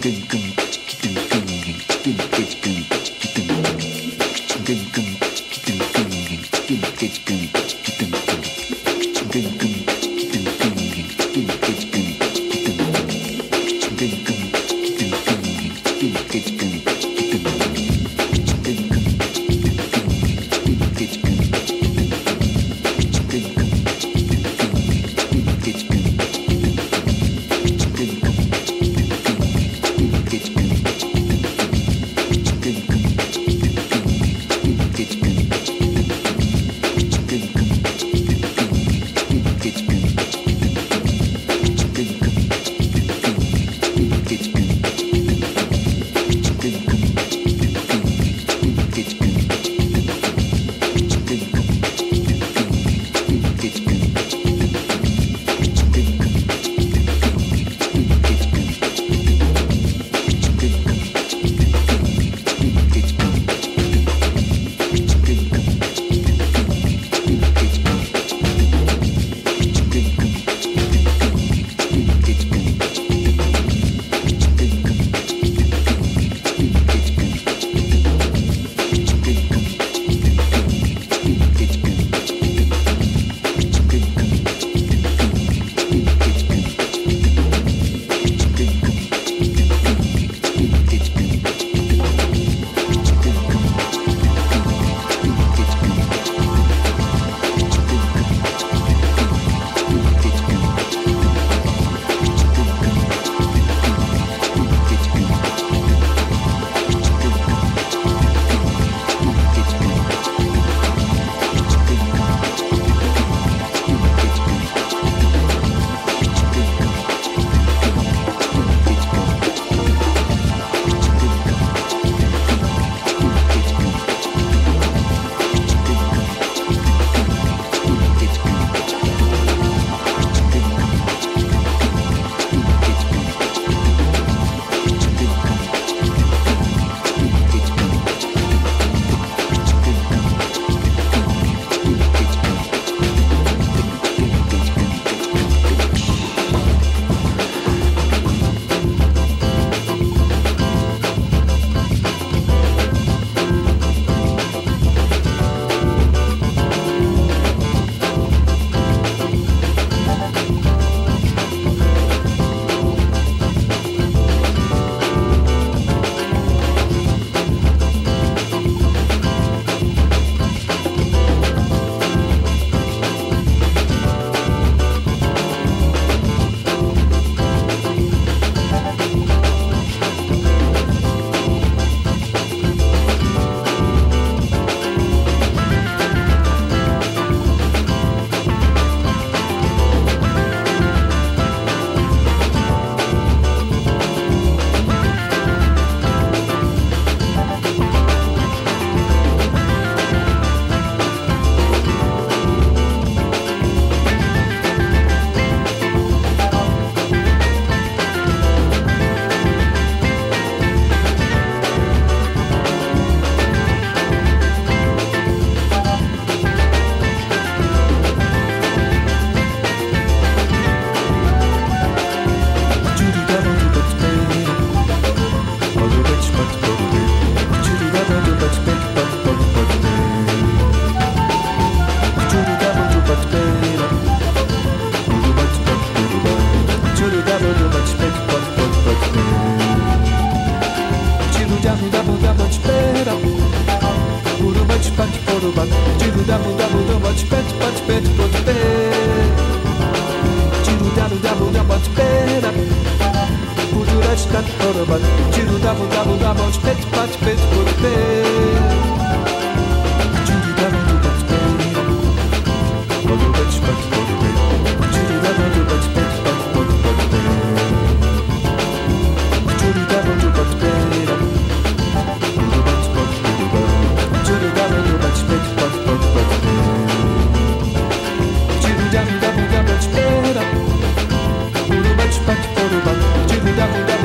Good. it's been bat Tiro da bunda bunda bate pet bate pet bate pé Tiro da bunda bunda bate pera Cultura de tanto bat Tiro da bunda bunda bate pet bate pet bate pé www